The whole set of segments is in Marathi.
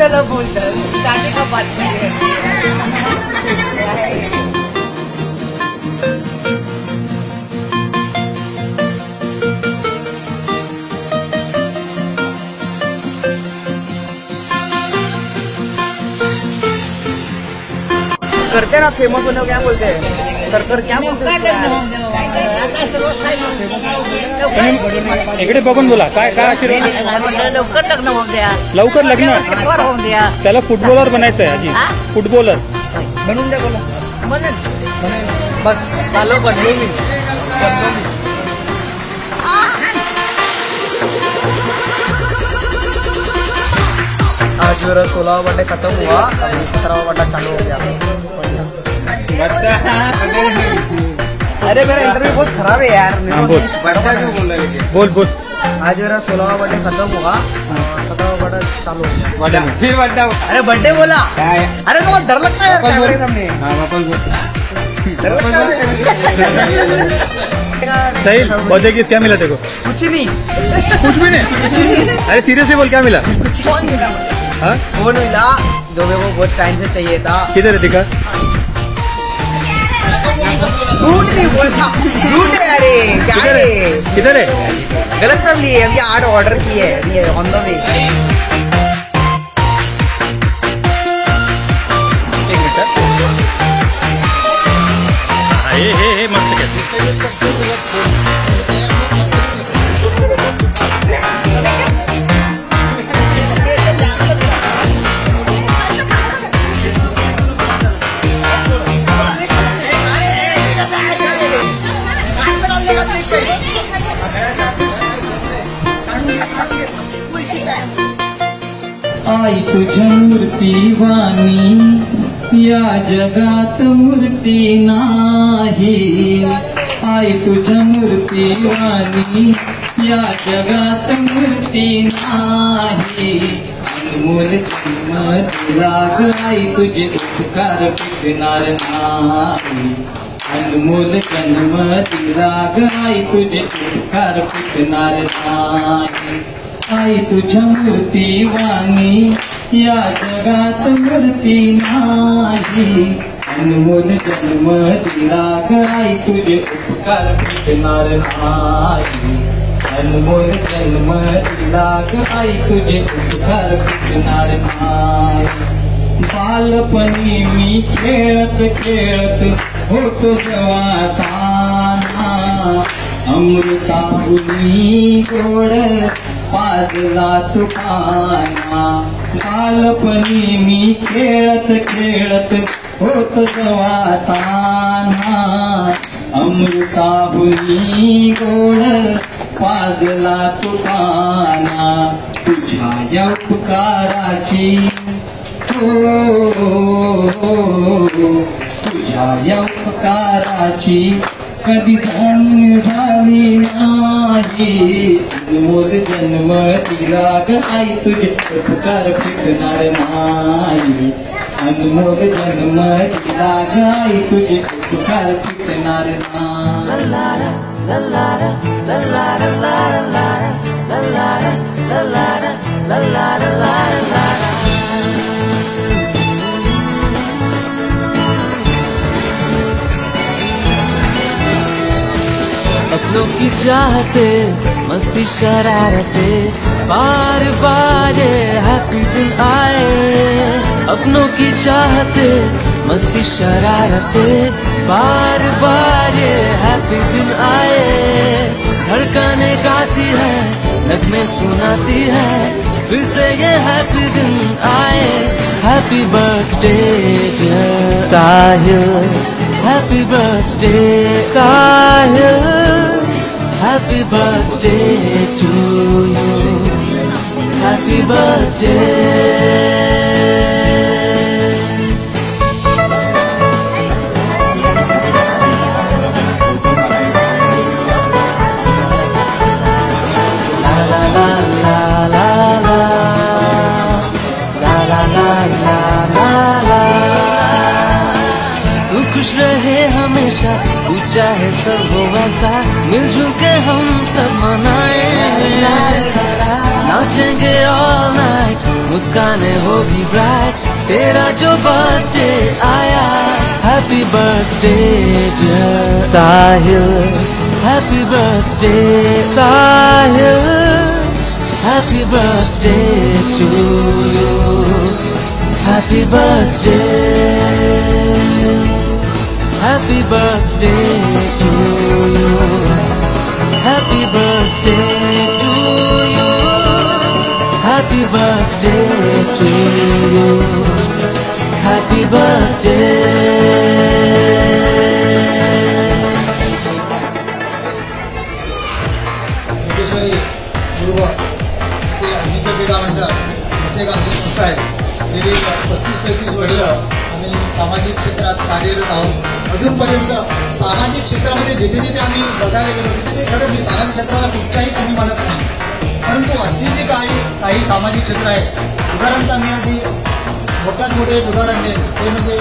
त्याला बोलतात शादी का बात नाही करते ना फ़ेमस होने को क्या बोलते हैं? कर कर क्या बोलते हैं? इकडे बघून बोला काय काय आशीर्वाद? लवकर लग्न होऊन द्या. लवकर लग्न? लवकर होऊन द्या. त्याला फुटबॉलर बनायचं आहे हा? आजी फुटबॉलर बनवून द्या. बोला म्हणून बस बनलो मी आज मेरा सोलहवा बर्थडे खत्म हुआ. और सत्रहवा बर्थडे चालू हो गया अरे मेरा इंटरव्यू बहुत खराब है यार। हाँ, बोल। बोल बोल आज मेरा सोलहवा बर्थडे खत्म हुआ और सत्रहवा बर्थडे चालू हो गया। फिर बड्डा अरे बर्थडे बोला। काय अरे तुम्हाला डर लगता है यार वापस बोल. कैमरे सामने। हा वापस बोल। डर लगता है? सही बर्थडे गिफ्ट क्या मिला तेरे को। कुछ नहीं। कुछ भी नहीं? अरे सीरियसली बोल क्या मिला? हाँ? फ़ोन मिला जो मेरे को बहुत टाइम से चाहिए था। किधर है दिखा? नहीं है अरे क्या किधर है? गलत सब लिए अभी आठ ऑर्डर किए अभी ऑन द वे आई तुझ्या मूर्ती वाणी. या जगात मूर्ती नाही. आई तुझ्या मूर्ती वाणी. या जगात मूर्ती नाही. अनमोल जन्म दिला आई तुझे उपकार पिकणार नाही. अनमोल जन्म दिला आई तुझे उपकार पिकणार नाही. आई तुझ्या मूर्ती वाणी? या जगात मूर्ती नाही. अनमोल जन्म दिला ग तुझे उपकार पिकणार नाही. अनमोल जन्म दिला ग तुझे उपकार पिकणार नाही. बालपणी मी खेळत खेळत होतो जवाताना. अमृता गोड पाजला तुकाना. बालपणी मी खेळत खेळत होत जवाताना अमृताहुनी गोड पाजला तुकाना. तुझ्या या उपकाराची हो, हो, हो, तुझ्या या उपकाराची कधी धन्य झाली नाही मोर जन्म दिला ग आई तुझे उपकार फिटणार नाही अनमोल जन्म दिला ग आई तुझे उपकार फिटणार नाही चाहते मस्ती शरारते बार बार हैप्पी दिन आए। अपनों की चाहते, मस्ती शरारते बार बार हैप्पी दिन आए। धड़कने गाती है, नगमे सुनाती है, फिर से ये हैप्पी दिन आए। Happy birthday Sahil. Happy birthday Sahil. Happy birthday to you. Happy birthday. खुश रहे हमेशा ऊँचा है सब हो वैसा मिलजुल के नाचेंगे all night मुस्काने हो भी ब्राइट तेरा जो बर्थडे आया happy birthday dear Sahil happy birthday Sahil happy birthday to you happy birthday happy birthday to you happy birthday पूर्व ते अजिंक्य क्रीडा मंडळ असे एक आमची संस्था आहे गेली पस्तीस तेहतीस वर्ष आम्ही सामाजिक क्षेत्रात कार्यरत आहोत. अजूनपर्यंत सामाजिक क्षेत्रामध्ये जिथे जिथे आम्ही बघायला गेलो तिथे ते मी सामाजिक क्षेत्राला कुठच्याही कमी मानत नाही. परंतु अशी जी काही काही सामाजिक क्षेत्र आहे उदाहरणतः मी आधी मोठ्यात मोठे एक उदाहरण आहे. ते म्हणजे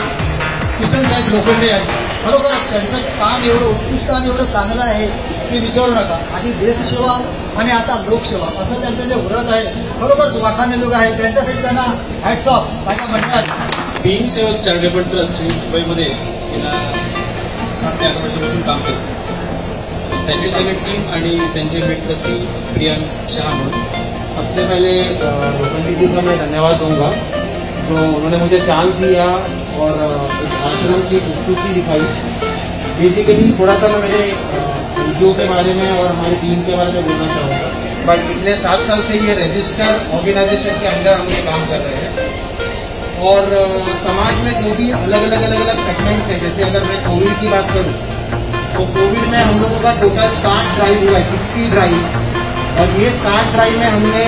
किसन साहेब लोखंडे आहेत. खरोखरच त्यांचं काम एवढं उत्कृष्ट आणि एवढं चांगलं आहे ते विचारू नका. आधी देशसेवा आणि आता लोकसेवा असं त्यांचं जे व्रत आहे खरोखर वाखाणलेलं आहे त्यांच्यासाठी त्यांना हॅटसॉप ऑफ माझ्या मंडळात बीइंग सेवक चॅरिटेबल ट्रस्ट ही मुंबईमध्ये गेल्या सात ते आठ वर्षापासून काम करतो त्यांची सगळी टीम आणि त्यांचे भेट ट्रस्टी प्रियांक शहा म्हणून. सबसे पहले अ, रोहन जी का मैं धन्यवाद दूंगा जो उन्होंने मुझे चांस दिया और आश्रम की खूबसूरती दिखाई। बेसिकली थोड़ा सा मैं मेरे एनजीओ के बारे में और हमारी टीम के बारे में बोलना चाहूँगा। बट पिछले सात साल से ये रजिस्टर ऑर्गेनाइजेशन के अंदर हम ये काम कर रहे हैं। और समाज में जो भी अलग अलग अलग अलग सेगमेंट्स हैं, जैसे अगर मैं कोविड की बात करूँ तो कोविड में हम लोगों का टोटल साठ ड्राइव हुआ है सिक्सटी ड्राइव और ये साठ ड्राइव में हमने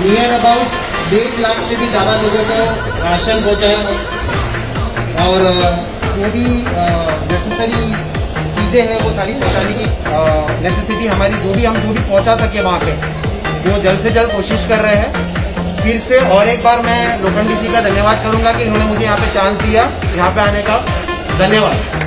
नियर अबाउट डेढ़ लाख से भी ज़्यादा लोगों को राशन पहुँचाया और जो भी नेसेसरी चीज़ें हैं, वो सारी पहुँचाने की नेसेसिटी हमारी जो भी, हम जो भी पहुँचा सके वहाँ पे, वो जल्द से जल्द कोशिश कर रहे हैं। फिर से और एक बार मैं लोखंडी जी का धन्यवाद करूँगा कि इन्होंने मुझे यहाँ पे चांस दिया, यहाँ पे आने का। धन्यवाद।